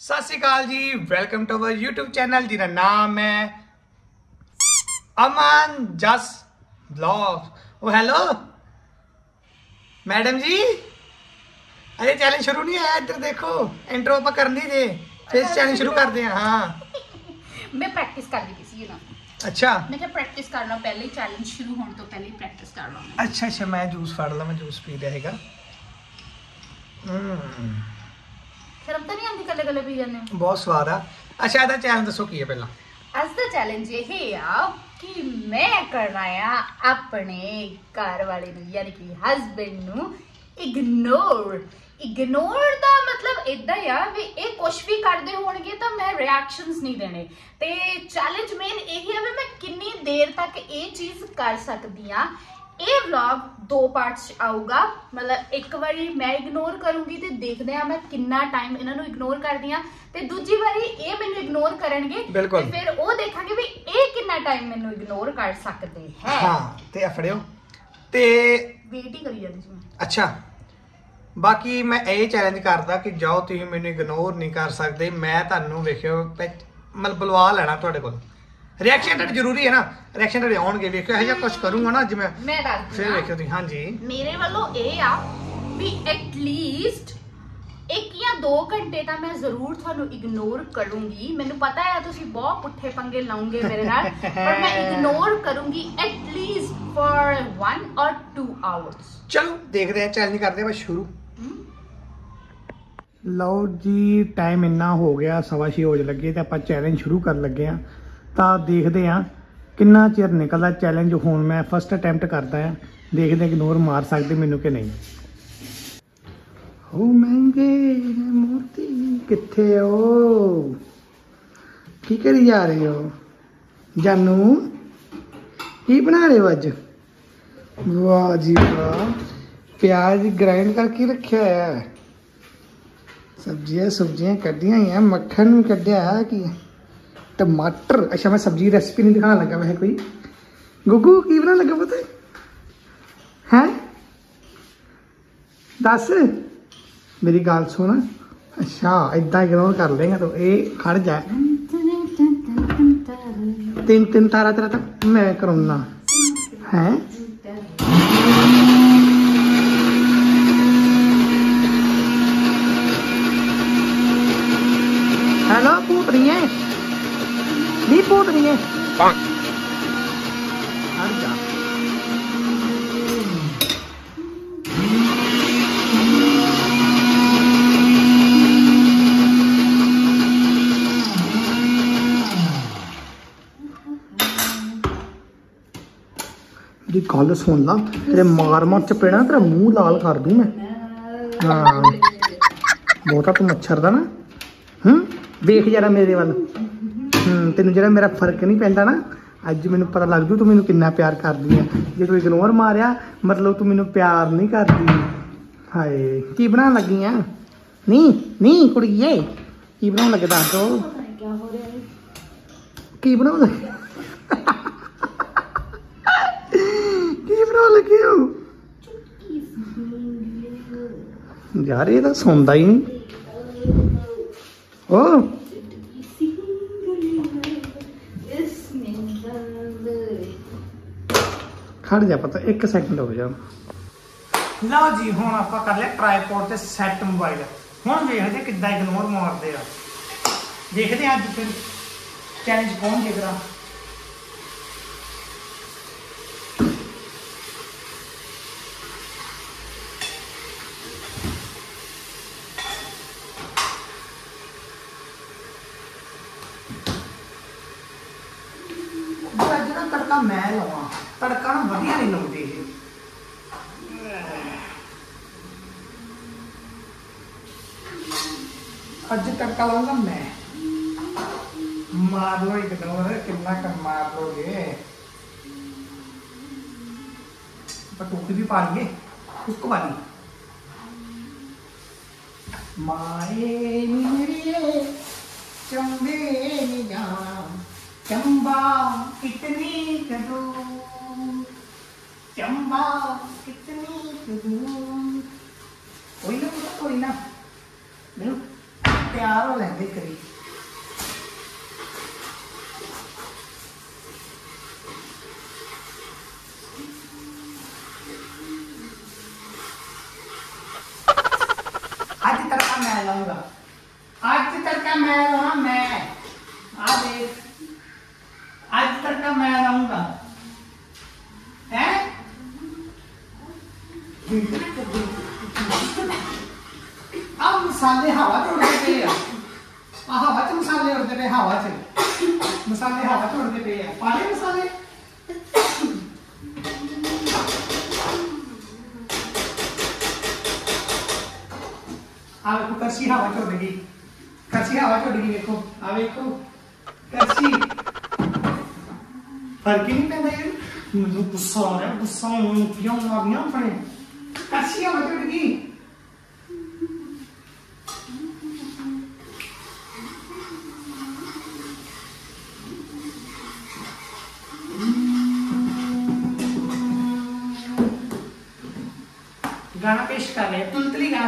ਸਤਿ ਸ਼੍ਰੀ ਅਕਾਲ ਜੀ welcome to our YouTube channel ਜਿਹਦਾ ਨਾਮ ਹੈ ਅਮਨ ਜਸ ਬਲੌਗ ਉਹ ਹੈਲੋ ਮੈਡਮ ਜੀ ਅਰੇ ਚੈਲੰਜ ਸ਼ੁਰੂ ਨਹੀਂ ਹੋਇਆ ਇੱਧਰ ਦੇਖੋ ਇੰਟਰੋ ਆਪਾਂ ਕਰਨੀ ਜੇ ਫਿਰ ਚੈਲੰਜ ਸ਼ੁਰੂ ਕਰਦੇ ਹਾਂ ਹਾਂ ਮੈਂ ਪ੍ਰੈਕਟਿਸ ਕਰਦੀ ਪਈ ਸੀ ਨਾ ਅੱਛਾ ਮੈਂ ਕਿਹਾ ਪ੍ਰੈਕਟਿਸ ਕਰਨਾ ਪਹਿਲੇ ਹੀ ਚੈਲੰਜ ਸ਼ੁਰੂ ਹੋਣ ਤੋਂ ਪਹਿਲੇ ਹੀ ਪ੍ਰੈਕਟਿਸ ਕਰ ਲਾਂ ਅੱਛਾ ਅੱਛਾ ਮੈਂ ਜੂਸ ਫੜ ਲਾ ਮੈਂ ਜੂਸ ਪੀ ਰਿਹਾ ਹੈਗਾ ਹਮ ਸ਼ਰਮ ਤਾਂ ਨਹੀਂ ਆਉਂਦੀ ਕੱਲੇ ਕੱਲੇ ਪੀ ਜਾਂਦੇ ਹੋ? ਬਹੁਤ ਸਵਾਦ ਆ। ਅੱਛਾ ਇਹਦਾ ਚੈਲੰਜ ਦੱਸੋ ਕੀ ਹੈ ਪਹਿਲਾਂ? ਅੱਜ ਦਾ ਚੈਲੰਜ ਇਹ ਆ ਕਿ ਮੈਂ ਕਰਨਾ ਆ ਆਪਣੇ ਘਰ ਵਾਲੇ ਨੂੰ ਯਾਨੀ ਕਿ ਹਸਬੰਡ ਨੂੰ ਇਗਨੋਰ ਇਗਨੋਰ ਦਾ ਮਤਲਬ ਇਦਾਂ ਆ ਵੀ ਇਹ ਕੁਝ ਵੀ ਕਰਦੇ ਹੋਣਗੇ ਤਾਂ ਮੈਂ ਰਿਐਕਸ਼ਨਸ ਨਹੀਂ ਦੇਣੇ। ਤੇ ਚੈਲੰਜ ਮੇਨ ਇਹ ਹੈ ਵੀ ਮੈਂ ਕਿੰਨੀ ਦੇਰ ਤੱਕ ਇਹ ਚੀਜ਼ ਕਰ ਸਕਦੀ ਆ ਇਹ ਵਲੌਗ ਦੋ ਪਾਰਟਸ ਚ ਆਊਗਾ। ਮਤਲਬ ਇੱਕ ਵਾਰੀ ਮੈਂ ਇਗਨੋਰ ਕਰੂੰਗੀ ਤੇ ਦੇਖਦੇ ਆ ਮੈਂ ਕਿੰਨਾ ਟਾਈਮ ਇਹਨਾਂ ਨੂੰ ਇਗਨੋਰ ਕਰਦੀ ਆ ਤੇ ਦੂਜੀ ਵਾਰੀ ਇਹ ਮੈਨੂੰ ਇਗਨੋਰ ਕਰਨਗੇ ਬਿਲਕੁਲ। ਤੇ ਫਿਰ ਉਹ ਦੇਖਾਂਗੇ ਵੀ ਇਹ ਕਿੰਨਾ ਟਾਈਮ ਮੈਨੂੰ ਇਗਨੋਰ ਕਰ ਸਕਦੇ ਹੈ। ਹਾਂ ਤੇ ਆ ਫੜਿਓ। ਤੇ ਵੇਟ ਹੀ ਕਰੀ ਜਾਂਦੀ ਸੀ ਮੈਂ। ਅੱਛਾ। ਬਾਕੀ ਮੈਂ ਇਹ ਚੈਲੰਜ ਕਰਦਾ ਕਿ ਜਾਓ ਤੁਸੀਂ ਮੈਨੂੰ ਇਗਨੋਰ ਨਹੀਂ ਕਰ ਸਕਦੇ। ਮੈਂ ਤੁਹਾਨੂੰ ਵੇਖਿਓ ਮਤਲਬ ਬੁਲਵਾ ਲੈਣਾ ਤੁਹਾਡੇ ਕੋਲ। ਰਿਐਕਸ਼ਨ ਤਾਂ ਜ਼ਰੂਰੀ ਹੈ ਨਾ। ਰਿਐਕਸ਼ਨ ਤਾਂ ਆਉਣਗੇ ਵੇਖਿਓ ਇਹ ਜਿਹਾ ਕੁਝ ਕਰੂੰਗਾ ਨਾ ਜਿਵੇਂ ਫਿਰ ਵੇਖਿਓ ਤੁਸੀਂ ਹਾਂਜੀ। ਮੇਰੇ ਵੱਲੋਂ ਇਹ ਆ ਵੀ ਐਟ ਲੀਸਟ ਇੱਕ ਜਾਂ ਦੋ ਘੰਟੇ ਤਾਂ ਮੈਂ ਜ਼ਰੂਰ ਤੁਹਾਨੂੰ ਇਗਨੋਰ ਕਰੂੰਗੀ। ਮੈਨੂੰ ਪਤਾ ਹੈ ਤੁਸੀਂ ਬਹੁਤ ਪੁੱਠੇ ਪੰਗੇ ਲਾਉਂਗੇ ਮੇਰੇ ਨਾਲ ਪਰ ਮੈਂ ਇਗਨੋਰ ਕਰੂੰਗੀ at least for 1 or 2 hours ਚਲੋ ਦੇਖਦੇ ਹਾਂ ਚੈਲੰਜ ਕਰਦੇ ਹਾਂ ਬਸ ਸ਼ੁਰੂ। ਲਓ ਜੀ ਟਾਈਮ ਇੰਨਾ ਹੋ ਗਿਆ ਸਵਾ 6 ਹੋ ਲੱਗੇ ਤੇ ਆਪਾਂ ਚੈਲੰਜ ਸ਼ੁਰੂ ਕਰਨ ਲੱਗੇ ਆ ਤਾਂ ਦੇਖਦੇ ਆ ਕਿੰਨਾ ਚਿਰ ਨਿਕਲਦਾ ਚੈਲੰਜ ਹੁਣ ਮੈਂ ਫਸਟ ਅਟੈਂਪਟ ਕਰਦਾ ਆ ਦੇਖਦੇ ਇਗਨੋਰ ਮਾਰ ਸਕਦੇ ਮੈਨੂੰ ਕਿ ਨਹੀਂ। ਹੋ ਮਹਿੰਗੇ ਮੋਤੀ ਕਿੱਥੇ ਹੋ ਕੀ ਕਰੀ ਜਾ ਰਹੇ ਹੋ? ਜਾਨੂ, ਕੀ ਬਣਾ ਰਹੇ ਹੋ ਅੱਜ? ਵਾਹ ਜੀ ਵਾਹ। ਪਿਆਜ਼ ਗ੍ਰਾਈਂਡ ਕਰਕੇ ਰੱਖਿਆ ਹੈ ਸਬਜ਼ੀਆਂ ਸਬਜ਼ੀਆਂ ਕੱਢੀਆਂ ਹੋਈਆਂ, ਮੱਖਣ ਵੀ ਕੱਢਿਆ ਹੈ ਕੀ? ਟਮਾਟਰ ਅੱਛਾ ਮੈਂ ਸਬਜ਼ੀ ਰੈਸਪੀ ਨਹੀਂ ਦਿਖਾਉਣ ਲੱਗਾ ਵੈਸੇ ਕੋਈ ਗੁੱਗੂ ਕੀ ਬਣਾਉਣ ਲੱਗਾ ਪਤਾ ਹੈ ਦੱਸ ਮੇਰੀ ਗੱਲ ਸੁਣ ਅੱਛਾ ਇਦਾਂ ਇਗਨੋਰ ਕਰ ਲੇਗਾ ਤੂੰ ਇਹ ਖੜ ਜਾ ਤਿੰਨ ਤਿੰਨ ਤਾਰਾ ਤੇਰਾ ਤੱਕ ਮੈਂ ਕਰਾਉਣਾ ਹੈ ਹੈਲੋ ਭੂਤਰੀਏ ਨੀ ਭੂਤਰੀਏ ਹਟ ਜਾ। ਦੀ ਗੱਲ ਸੁਣ ਲਾ ਤੇਰੇ ਮਾਰ ਮਾਰ ਚਪੇੜਾ ਤੇਰਾ ਮੂੰਹ ਲਾਲ ਕਰ ਦੂੰ ਮੈਂ। ਹਾਂ। ਬਹੁਤਾ ਤੂੰ ਮੱਛਰ ਦਾ ਨਾ। ਹੂੰ? ਵੇਖ ਜਰਾ ਮੇਰੇ ਵੱਲ। ਤੈਨੂੰ ਜਿਹੜਾ ਮੇਰਾ ਫ਼ਰਕ ਨਹੀਂ ਪੈਂਦਾ ਨਾ, ਅੱਜ ਮੈਨੂੰ ਪਤਾ ਲੱਗ ਜੂ ਤੂੰ ਮੈਨੂੰ ਕਿੰਨਾ ਪਿਆਰ ਕਰਦੀ ਹੈ ਜੇ ਤੂੰ ਇਗਨੋਰ ਮਾਰਿਆ, ਮਤਲਬ ਤੂੰ ਮੈਨੂੰ ਪਿਆਰ ਨਹੀਂ ਕਰਦੀ। ਹਾਏ, ਕੀ ਬਣਾਉਣ ਲੱਗੀ ਆ? ਨਹੀਂ ਨਹੀਂ ਕੁੜੀਏ, ਕੀ ਬਣਾਉਣ ਲੱਗੇ ਦੱਸ ਦੋ। ਕੀ ਬਣਾਉਣ ਲੱਗੇ? ਕੀ ਬਣਾਉਣ ਲੱਗੇ ਹੋ? ਯਾਰ, ਇਹ ਤਾਂ ਸੁਣਦਾ ਹੀ ਨਹੀਂ ਓ ਖੜ ਜਾ ਪਤਾ 1 ਸੈਕਿੰਡ ਹੋ ਜਾ। ਲਓ ਜੀ, ਹੁਣ ਆਪਾਂ ਕਰ ਲਿਆ ਟ੍ਰਾਈਪੋਡ ਤੇ ਸੈੱਟ ਮੋਬਾਈਲ ਹੁਣ ਵੇਖਦੇ ਹਾਂ ਕਿੱਦਾਂ ਇਗਨੋਰ ਮਾਰਦੇ ਆ। ਦੇਖਦੇ ਹਾਂ ਅੱਜ ਫਿਰ। ਚੈਲੰਜ ਕੌਣ ਜਿੱਤਦਾ? अज तड़का लाऊँगा मैं मार लो एक दो कितना कर मार लोगे टोकरी भी पालिए उसको पाली माए मेरे चंबे चंबा कितनी करो चंबा कितनी करूँ ਆ ਮਸਾਲੇ ਹਵਾ ਚ ਉੱਡਦੇ ਪਏ ਆ। ਆ ਹਵਾ ਚ ਮਸਾਲੇ ਉੱਡਦੇ ਪਏ ਹਵਾ ਚ। ਮਸਾਲੇ ਹਵਾ ਚ ਉੱਡਦੇ ਪਏ ਆ। ਪਾਲੇ ਮਸਾਲੇ? ਆ ਵੇਖੋ, ਕਰਸੀ ਹਵਾ ਚ ਉੱਡ ਗਈ। ਕਰਸੀ ਹਵਾ ਚ ਉੱਡ ਗਈ, ਵੇਖੋ। ਆ ਵੇਖੋ, ਕਰਸੀ। ਫ਼ਰਕ ਹੀ ਨਹੀਂ ਪੈਂਦਾ ਯਾਰ। ਮੈਨੂੰ ਗੁੱਸਾ ਆ ਰਿਹਾ, ਗੁੱਸਾ ਮੈਨੂੰ ਕਿਉਂ ਆ ਗਿਆ ਆਪਣੇ।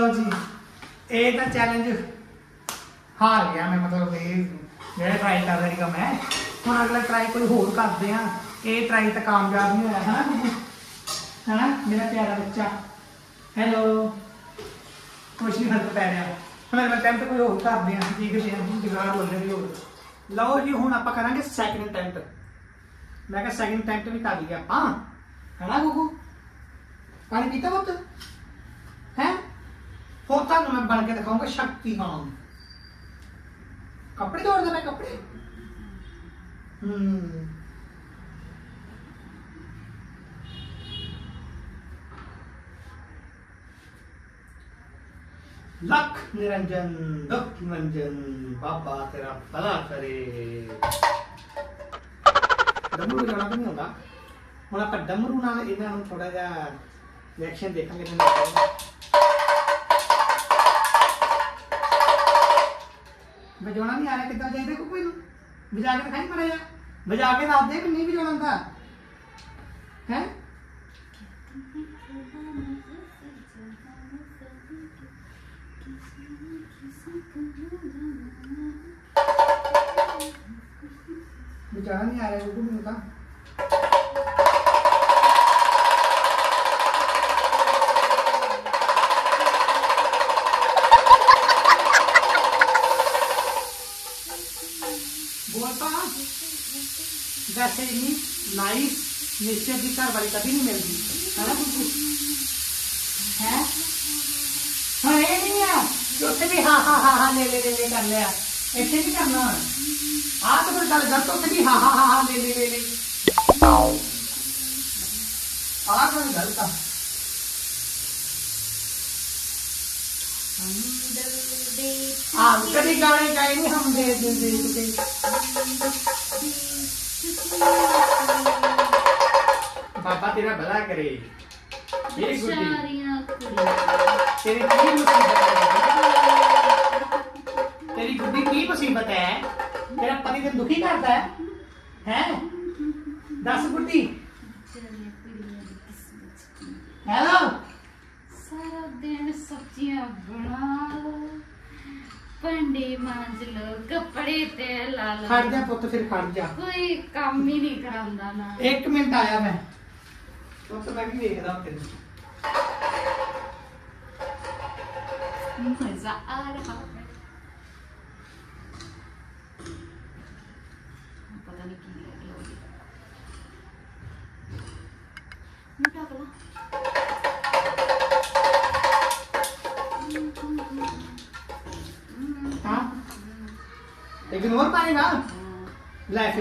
ਲਓ ਜੀ। ਇਹ ਤਾਂ ਚੈਲੰਜ ਹਾਰ ਗਿਆ ਮੈਂ, ਮਤਲਬ ਇਹ ਜਿਹੜਾ ਟਰਾਈ ਕਰ ਰਹੀ ਕੰਮ ਹੈ ਹੁਣ ਅਗਲਾ ਟਰਾਈ ਕੋਈ ਹੋਰ ਕਰਦੇ ਆ ਇਹ ਟਰਾਈ ਤਾਂ ਕਾਮਯਾਬ ਨਹੀਂ ਹੋਇਆ, ਹਨਾ? ਹਨਾ? ਮੇਰਾ ਪਿਆਰਾ ਬੱਚਾ। ਹੈਲੋ ਕੁਛ ਨਹੀਂ, ਫ਼ਰਕ ਪੈ ਰਿਹਾ। ਹੁਣ ਅਗਲਾ ਟਾਈਮ ਤੇ ਕੋਈ ਹੋਰ ਕਰਦੇ ਆ ਦੇਖਦੇ ਆ ਜਗਾੜ ਬੰਦੇ ਵੀ ਹੋਰ। ਲਓ ਜੀ, ਹੁਣ ਆਪਾਂ ਕਰਾਂਗੇ ਸੈਕਿੰਡ ਅਟੈਂਪਟ ਮੈਂ ਕਿਹਾ ਸੈਕਿੰਡ ਅਟੈਂਪਟ ਵੀ ਕਰ ਲਿਆ ਆਪਾਂ। ਹੈਨਾ, ਗੁੱਗੂ? ਪਾਣੀ ਪੀਤਾ ਪੁੱਤ? ਹੋਰ ਤੁਹਾਨੂੰ ਮੈਂ ਬਣ ਕੇ ਦਿਖਾਉਂਗਾ ਸ਼ਕਤੀਮਾਨ ਕੱਪੜੇ ਤੋੜਦਾ ਮੈਂ ਕੱਪੜੇ। ਹੂੰ। ਲੱਖ ਨਿਰੰਜਨ, ਦੁਖ ਨਿਰੰਜਨ, ਬਾਬਾ ਤੇਰਾ ਭਲਾ ਕਰੇ। ਡਮਰੂ ਵਜਾਉਣਾ ਤਾਂ ਨਹੀਂ ਹੁੰਦਾ। ਹੁਣ ਆਪਾਂ ਡਮਰੂ ਨਾਲ ਇਹਨਾਂ ਨੂੰ ਥੋੜਾ ਜਿਹਾ ਰਿਐਕਸ਼ਨ ਦੇਖਾਂਗੇ ਇਹਨਾਂ ਵਜਾਉਣਾ ਨਹੀਂ ਆ ਰਿਹਾ ਕਿੱਦਾਂ ਜਾਈਦਾ ਕੋਈ ਨੂੰ ਵਜਾ ਕੇ ਦਿਖਾਈ ਮੜਾ ਜਾ ਵਜਾ ਕੇ ਦੱਸ ਦੇ ਕਿ ਨਹੀਂ ਵਜਾਉਣਾ ਹੁੰਦਾ। ਹੈ? ਵਜਾਉਣਾ ਨਹੀਂ ਆ ਰਿਹਾ ਕੋਈ ਮੈਨੂੰ ਤਾਂ। ਪਾ ਵੈਸੇ ਨਹੀਂ ਨਾਈਸ ਨੇਚਰ ਦੀ ਘਰ ਵਾਲੀ ਕਦੀ ਨਹੀਂ ਮਿਲਦੀ ਹੈ ਨਾ ਕੁਕੂ ਹੈ ਹਾਂ ਇਹ ਨਹੀਂ ਆ ਕਿ ਉੱਥੇ ਵੀ ਹਾਂ ਹਾਂ ਹਾਂ ਹਾਂ ਲੈ ਲੈ ਲੈ ਲੈ ਕਰ ਲਿਆ ਇੱਥੇ ਨਹੀਂ ਕਰਨਾ ਆਹ ਤਾਂ ਫਿਰ ਗੱਲ ਗਲਤ ਉੱਥੇ ਵੀ ਹਾਂ ਹਾਂ ਹਾਂ ਹਾਂ ਲੈ ਲੈ ਲੈ ਲੈ ਆਹ ਗੱਲ ਗਲਤ ਆ ਆ ਕਦੀ ਗਾਣੇ ਗਾਏ ਨਹੀਂ ਹਮ ਦੇ ਤੇਰਾ ਭਲਾ ਕਰੇ। ਇਹ ਗੁੱਡੀ। ਸਾਰੀਆਂ ਕੁੜੀਆਂ। ਤੇਰੀ ਕੀ ਮੁਸੀਬਤ ਹੈ? ਤੇਰੀ ਗੁੱਡੀ ਕੀ ਮੁਸੀਬਤ ਹੈ? ਤੇਰਾ ਪਤੀ ਤੈਨੂੰ ਦੁਖੀ ਕਰਦਾ ਹੈ? ਹੈ? ਦੱਸ ਗੁੱਡੀ। ਵਿਚਾਰੀਆਂ ਕੁੜੀਆਂ ਦੀ ਕਿਸਮਤ ਕੀ। ਹੈਲੋ। ਸਾਰਾ ਦਿਨ ਸਬਜ਼ੀਆਂ ਬਣਾ ਲਓ। ਭਾਂਡੇ ਮਾਂਜ ਲਓ ਕੱਪੜੇ ਤੇ ਲਾ ਲਓ। ਖੜ ਜਾ ਪੁੱਤ ਫਿਰ ਖੜ ਜਾ। ਕੋਈ ਕੰਮ ਹੀ ਨਹੀਂ ਕਰਾਉਂਦਾ ਨਾ ਇੱਕ ਮਿੰਟ ਆਇਆ ਮੈਂ। Então você vai viver, dá um tempo. Mas a área Ignore पानी ना ब्लैक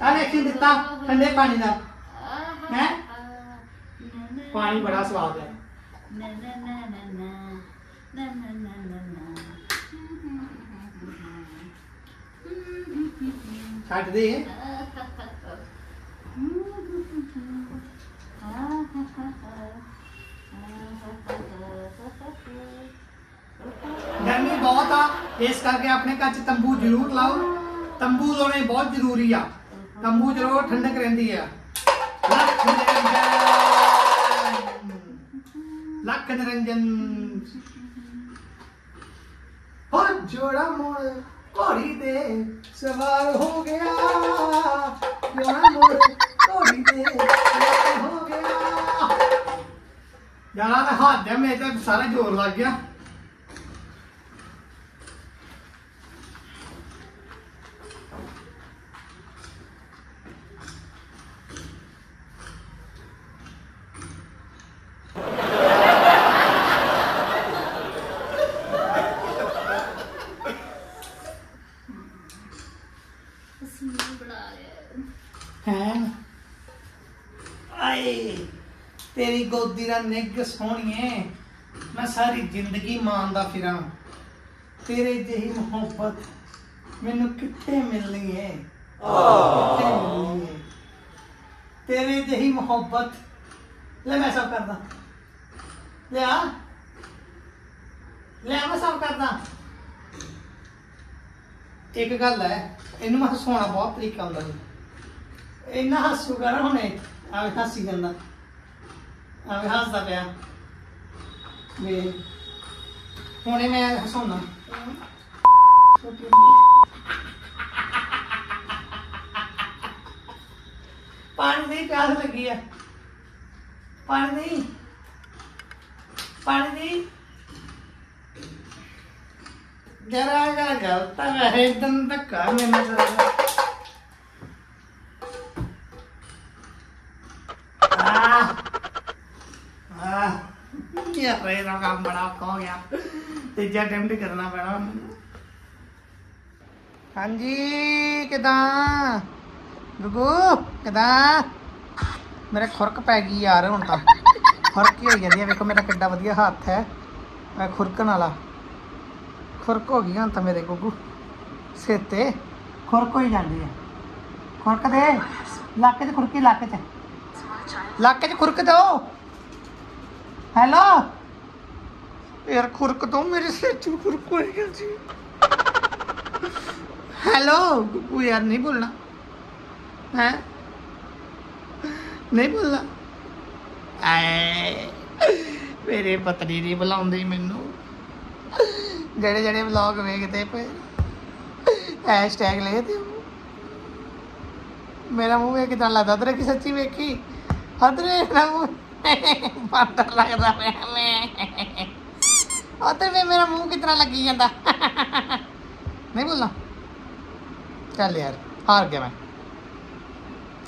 अरे क्यों दिता ठंडे पानी ना है? पानी बड़ा स्वाद है। छाट दे। ਬਹੁਤ ਆ। ਇਸ ਕਰਕੇ ਆਪਣੇ ਘਰ ਚ ਤੰਬੂ ਜ਼ਰੂਰ ਲਾਓ। ਤੰਬੂ ਲਾਉਣੇ ਬਹੁਤ ਜ਼ਰੂਰੀ ਆ। ਤੰਬੂ ਜਦੋਂ ਠੰਡਕ ਰਹਿੰਦੀ ਆ। ਲੱਖ ਨਿਰੰਜਨ। ਲੱਖ ਨਿਰੰਜਨ। ਹੋ ਜੋੜਾ ਮੋੜ ਘੋੜੀ ਤੇ ਸਵਾਰ ਹੋ ਗਿਆ। ਜੋੜਾ ਮੋੜ ਘੋੜੀ ਤੇ ਸਵਾਰ ਹੋ ਗਿਆ। ਯਾਰਾ ਦਾ ਹੱਥ ਹੈ ਮੇਰੇ ਤੇ ਸਾਰਾ ਜ਼ੋਰ ਲੱਗ ਗਿਆ ਅਸੀਂ ਬਣਾ ਲਿਆ ਹੈ ਆਏ ਤੇਰੀ ਗੋਦੀ ਦਾ ਨਿੱਘ ਸੋਹਣੀਏ, ਮੈਂ ਸਾਰੀ ਜ਼ਿੰਦਗੀ ਮਾਣਦਾ ਫਿਰਾਂ। ਤੇਰੇ ਜਿਹੀ ਮੁਹੱਬਤ ਮੈਨੂੰ ਕਿੱਥੇ ਮਿਲਣੀ ਏ ਕਿੱਥੇ ਮਿਲਣੀ ਏ ਤੇਰੇ ਜਿਹੀ ਮੁਹੱਬਤ। ਲੈ ਮੈਂ ਸਭ ਕਰਦਾ। ਲਿਆ ਲੈ ਮੈਂ ਸਭ ਕਰਦਾ। ਇੱਕ ਗੱਲ ਹੈ, ਇਹਨੂੰ ਮੈਂ ਹਸਾਉਣਾ ਬਹੁਤ ਤਰੀਕਾ ਹੁੰਦਾ ਸੀ। ਇੰਨਾ ਹੱਸੂਗਾ ਨਾ ਹੁਣੇ ਆਵੇ ਹੱਸੀ ਜਾਂਦਾ। ਆਵੇ ਹੱਸਦਾ ਪਿਆ। ਵੇ ਹੁਣੇ ਮੈਂ ਹਸਾਉਣਾ। ਪਾਣੀ ਦੀ ਪਿਆਸ ਲੱਗੀ ਆ। ਪਾਣੀ ਦੀ। ਪਾਣੀ ਦੀ। ਜਰਾ ਗਾ ਗਲਤ ਹੈ ਇਦਨ ਧੱਕਾ ਮੈਨੂੰ ਜ਼ਰਾ ਯਾਰ ਇਹਦਾ ਕੰਮ ਬੜਾ ਔਖਾ ਹੋ ਗਿਆ। ਤੀਜਾ ਅਟੈਂਪਟ ਕਰਨਾ ਪੈਣਾ ਮੈਨੂੰ। ਹਾਂਜੀ, ਕਿਦਾਂ? ਗੁੱਗੂ ਕਿਦਾਂ? ਮੇਰੇ ਖੁਰਕ ਪੈ ਗਈ ਯਾਰ ਹੁਣ ਤਾਂ। ਖੁਰਕ ਹੀ ਹੋਈ ਜਾਂਦੀ ਹੈ ਵੇਖੋ, ਮੇਰਾ ਕਿੱਡਾ ਵਧੀਆ ਹੱਥ ਹੈ। ਇਹ ਖੁਰਕਣ ਵਾਲਾ। ਖੁਰਕ ਹੋ ਗਈ ਹੁਣ ਤਾਂ ਮੇਰੇ ਗੁੱਗੂ। ਸਿਰ ਤੇ ਖੁਰਕ ਹੋਈ ਜਾਂਦੀ ਹੈ ਖੁਰਕ ਦੇ। ਲੱਕ 'ਚ ਖੁਰਕੀ, ਲੱਕ 'ਚ। ਲੱਕ 'ਚ ਖੁਰਕ ਦੋ ਹੈਲੋ ਯਾਰ ਖੁਰਕ ਤੋਂ ਮੇਰੇ ਸਿਰ 'ਚ ਖੁਰਕ ਹੋਈ ਗਿਆ ਸੀ। ਹੈਲੋ ਗੁੱਗੂ ਯਾਰ, ਨਹੀਂ ਬੋਲਣਾ। ਹੈ? ਨਹੀਂ ਬੋਲਣਾ। ਐ ਮੇਰੇ ਪਤਨੀ ਨਹੀਂ ਬੁਲਾਉਂਦੀ ਮੈਨੂੰ। ਜਿਹੜੇ ਜਿਹੜੇ ਵਲੌਗ ਵੇਖਦੇ ਪਏ ਹੈਸ਼ਟੈਗ ਲਿਖਦੇ ਹੋ ਮੇਰਾ ਮੂੰਹ ਇਹ ਕਿਦਾਂ ਲੱਗਦਾ ਤੇਰੇ ਕੀ ਸੱਚੀ ਵੇਖੀ। ਹਦਰੇ ਨਾ ਮੂੰਹ। ਬਾਂਦਰ ਲੱਗਦਾ ਪਿਆ ਮੈਂ। ਉਧਰ ਵੇ ਮੇਰਾ ਮੂੰਹ ਕਿਤਨਾ ਲੱਗੀ ਜਾਂਦਾ? ਨਹੀਂ ਬੋਲਣਾ। ਚੱਲ ਯਾਰ ਹਾਰ ਗਿਆ ਮੈਂ।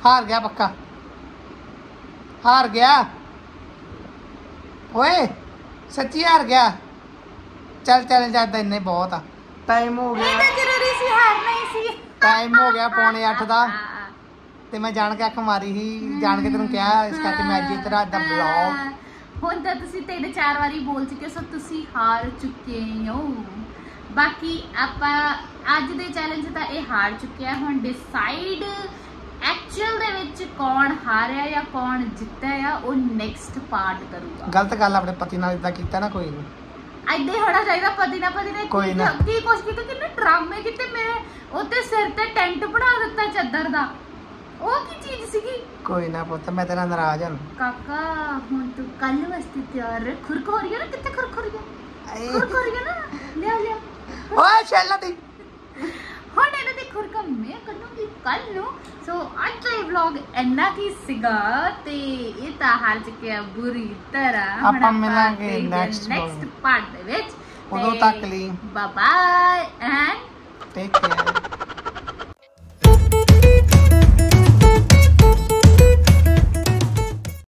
ਹਾਰ ਗਿਆ ਪੱਕਾ। ਹਾਰ ਗਿਆ। ਓਏ ਸੱਚੀ ਹਾਰ ਗਿਆ। ਚੱਲ ਚੱਲ ਜਾਂਦਾ ਇੰਨੇ ਬਹੁਤ ਆ। ਟਾਈਮ ਹੋ ਗਿਆ। ਜ਼ਰੂਰੀ ਸੀ ਹਾਰਨਾ ਹੀ ਸੀ। ਟਾਈਮ ਹੋ ਗਿਆ ਪੌਣੇ 8 ਦਾ। ਤੇ ਮੈਂ ਜਾਣ ਕੇ ਅੱਖ ਮਾਰੀ ਸੀ। ਜਾਣ ਕੇ ਤੈਨੂੰ ਕਿਹਾ ਇਸ ਕਰਕੇ ਮੈਂ ਅੱਜ ਤੇਰਾ ਦਾ ਬਲੌਗ ਹੁਣ ਤਾਂ ਤੁਸੀਂ ਤਿੰਨ ਚਾਰ ਵਾਰੀ ਬੋਲ ਚੁੱਕੇ ਸੋ ਤੁਸੀਂ ਹਾਰ ਚੁੱਕੇ ਹੋ। ਬਾਕੀ ਆਪਾਂ ਅੱਜ ਦੇ ਚੈਲੰਜ ਤਾਂ ਇਹ ਹਾਰ ਚੁੱਕਿਆ ਹੁਣ ਡਿਸਾਈਡ ਐਕਚੁਅਲ ਦੇ ਵਿੱਚ ਕੌਣ ਹਾਰਿਆ ਜਾਂ ਕੌਣ ਜਿੱਤਿਆ ਆ ਉਹ ਨੈਕਸਟ ਪਾਰਟ ਕਰੂਗਾ। ਗਲਤ ਗੱਲ ਆਪਣੇ ਪਤੀ ਨਾਲ ਇਦਾਂ ਕੀਤਾ ਨਾ ਕੋਈ ਨਹੀਂ ਐਦਾਂ ਹੋਣਾ ਚਾਹੀਦਾ ਪਤੀ ਨਾ ਪਤੀ ਨੇ ਕੋਈ ਕੀ- ਨਾ। ਕੀ ਕੁਛ ਕੀਤਾ? ਕਿੰਨੇ ਡਰਾਮੇ ਕੀਤੇ? ਮੇਰੇ ਉੱਤੇ ਸਿਰ ਤੇ ਟੈਂਟ ਬਣਾ ਦਿੱਤਾ ਚੱਦਰ ਦਾ। ਉਹ ਕੀ ਚੀਜ਼ ਸੀਗੀ? ਕੋਈ ਨਾ ਪੁੱਤ ਮੈਂ ਤੇਰਾ ਨਾਰਾਜ਼ ਹਾਂ। ਕਾਕਾ ਹੁਣ ਤੂੰ ਕੱਲ ਵਾਸਤੇ ਤਿਆਰ ਰਹਿ। ਖੁਰਕ ਹੋ ਰਹੀ ਹੈ ਨਾ ਕਿੱਥੇ ਖੁਰਕ ਹੋ ਰਹੀ ਹੈ ਖੁਰਕ ਹੋ ਰਹੀ ਹੈ ਨਾ ਲਿਆ ਲਿਆ। ਓਏ ਛੱਲਾ ਦੀ। ਹੁਣ ਇਹਨਾਂ ਦੀ ਖੁਰਕ ਮੈਂ ਕੱਢੂੰਗੀ ਕੱਲ ਨੂੰ। ਸੋ ਅੱਜ ਦਾ ਇਹ ਵਲੌਗ ਇੰਨਾ ਕੀ ਸੀਗਾ ਤੇ ਇਹ ਤਾਂ ਹਾਲ ਚੁੱਕਿਆ ਬੁਰੀ ਤਰ੍ਹਾਂ। ਆਪਾਂ ਮਿਲਾਂਗੇ ਨੈਕਸਟ vlog। ਪਾਰਟ ਦੇ ਵਿੱਚ। ਉਦੋਂ ਤੱਕ ਲਈ। Bye bye and take care